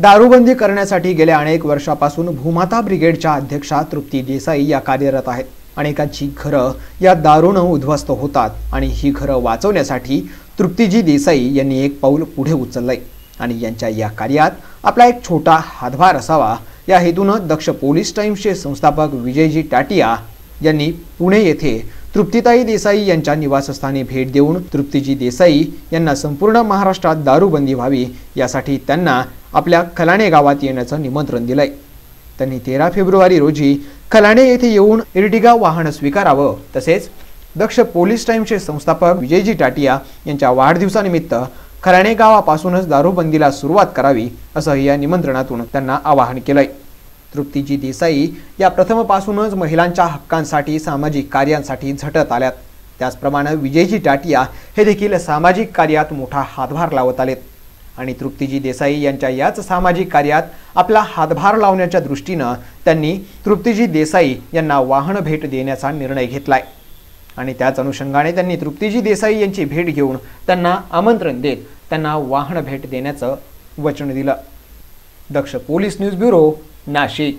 दारूबंदी करण्यासाठी गेल्या अनेक वर्षापासून भूमाता ब्रिगेडच्या अध्यक्षा तृप्ती देसाई या कार्यरत आहेत. अनेकांची घरं या दारूनं उद्ध्वस्त होतात आणि ही घरं वाचवण्यासाठी तृप्तीजी देसाई यांनी एक पाऊल पुढे उचललंय. आणि यांच्या या कार्यात आपला एक छोटा हातभार असावा. या हेतूनं दक्ष पोलीस टाईम्सचे संस्थापक विजयजी टाटिया यांनी पुणे येथे तृप्तीताई देसाई यांच्या निवासस्थानी भेट देऊन तृप्तीजी देसाई यांना संपूर्ण महाराष्ट्रात दारूबंदी व्हावी यासाठी त्यांना आपल्या खलाणे गावात येण्याचं निमंत्रण दिलंय. त्यांनी तेरा फेब्रुवारी रोजी खलाणे येथे येऊन इर्टिगा वाहन स्वीकारावं तसेच दक्ष पोलीस टाईमचे संस्थापक विजयजी टाटिया यांच्या वाढदिवसानिमित्त खराणे गावापासूनच दारूबंदीला सुरुवात करावी असं या निमंत्रणातून त्यांना आवाहन केलंय. तृप्तीजी देसाई या प्रथमपासूनच महिलांच्या हक्कांसाठी सामाजिक कार्यांसाठी झटत आल्यात. त्याचप्रमाणे विजयजी टाटिया हे देखील सामाजिक कार्यात मोठा हातभार लावत आलेत. आणि तृप्तीजी देसाई यांच्या याच सामाजिक कार्यात आपला हातभार लावण्याच्या दृष्टीनं त्यांनी तृप्तीजी देसाई यांना वाहन भेट देण्याचा निर्णय घेतलाय. आणि त्याच अनुषंगाने त्यांनी तृप्तीजी देसाई यांची भेट घेऊन त्यांना आमंत्रण देत त्यांना वाहन भेट देण्याचं वचन दिलं. Daksh police news bureau Nashik.